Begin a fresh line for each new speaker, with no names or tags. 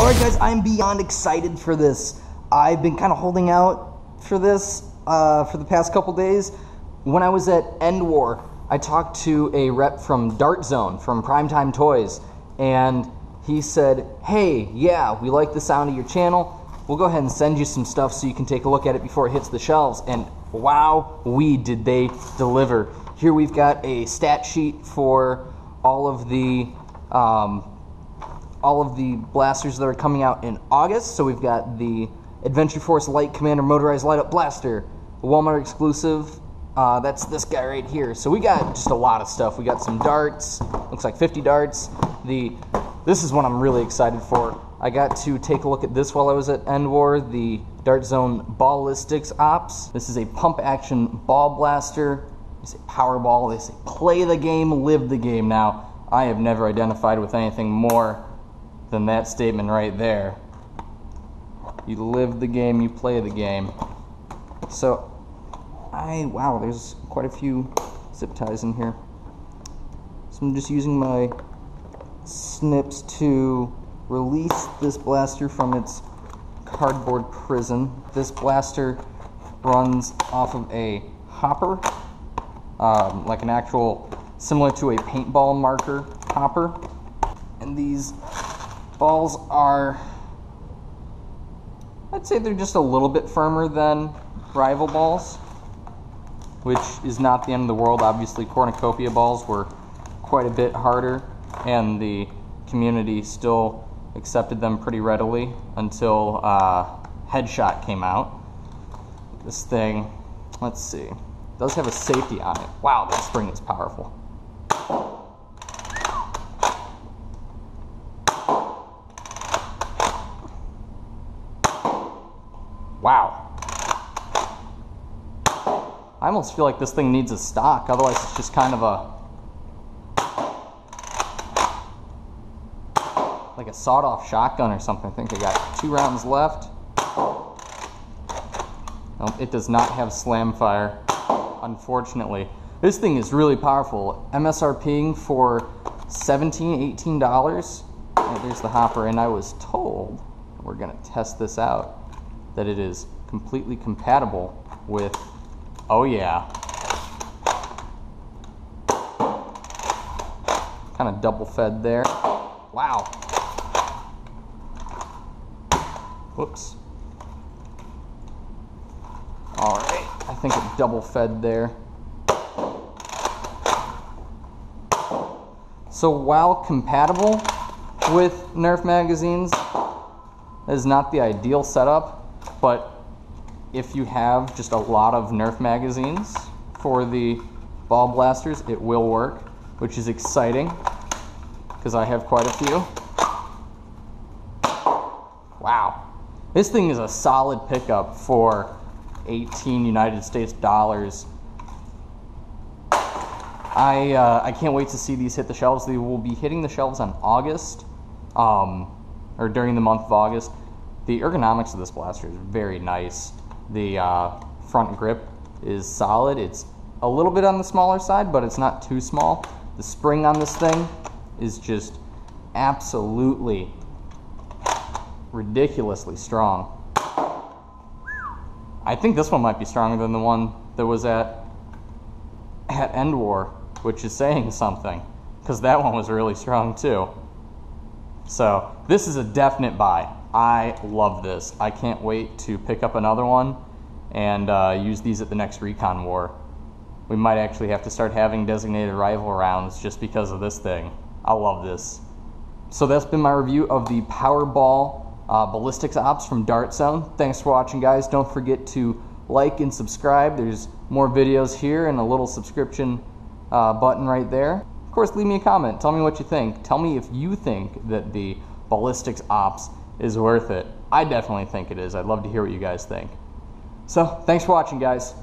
Alright guys, I'm beyond excited for this. I've been kind of holding out for this uh, for the past couple days. When I was at End War, I talked to a rep from Dart Zone, from Primetime Toys, and he said, hey, yeah, we like the sound of your channel. We'll go ahead and send you some stuff so you can take a look at it before it hits the shelves. And wow, we did they deliver. Here we've got a stat sheet for all of the um, all of the blasters that are coming out in August. So we've got the Adventure Force Light Commander Motorized Light Up Blaster, Walmart exclusive. Uh, that's this guy right here. So we got just a lot of stuff. We got some darts. Looks like 50 darts. The this is what I'm really excited for. I got to take a look at this while I was at End War, the Dart Zone Ballistics Ops. This is a pump action ball blaster. They say power ball. They say play the game, live the game. Now, I have never identified with anything more than that statement right there. You live the game, you play the game. So, I, wow, there's quite a few zip ties in here. So I'm just using my snips to release this blaster from its cardboard prison. This blaster runs off of a hopper, um, like an actual, similar to a paintball marker hopper. And these balls are, I'd say they're just a little bit firmer than rival balls, which is not the end of the world. Obviously, cornucopia balls were quite a bit harder, and the community still accepted them pretty readily until uh, Headshot came out. This thing, let's see, does have a safety on it. Wow, that spring is powerful. Wow. I almost feel like this thing needs a stock, otherwise it's just kind of a like a sawed-off shotgun or something. I think I got two rounds left. Nope, it does not have slam fire, unfortunately. This thing is really powerful. MSRPing for 17 $18. Oh, there's the hopper, and I was told, we're gonna test this out, that it is completely compatible with, oh yeah, kind of double fed there. Wow. Whoops. All right, I think it double fed there. So while compatible with Nerf magazines, is not the ideal setup, but if you have just a lot of Nerf magazines for the ball blasters, it will work, which is exciting because I have quite a few. Wow. This thing is a solid pickup for 18 United States dollars. I, uh, I can't wait to see these hit the shelves. They will be hitting the shelves on August, um, or during the month of August. The ergonomics of this blaster is very nice. The uh, front grip is solid. It's a little bit on the smaller side, but it's not too small. The spring on this thing is just absolutely ridiculously strong. I think this one might be stronger than the one that was at at End War, which is saying something, because that one was really strong too. So this is a definite buy. I love this. I can't wait to pick up another one and uh, use these at the next Recon War. We might actually have to start having designated rival rounds just because of this thing. I love this. So that's been my review of the Powerball uh, ballistics ops from Dart Zone. Thanks for watching, guys. Don't forget to like and subscribe. There's more videos here and a little subscription uh, button right there. Of course, leave me a comment. Tell me what you think. Tell me if you think that the ballistics ops is worth it. I definitely think it is. I'd love to hear what you guys think. So, thanks for watching, guys.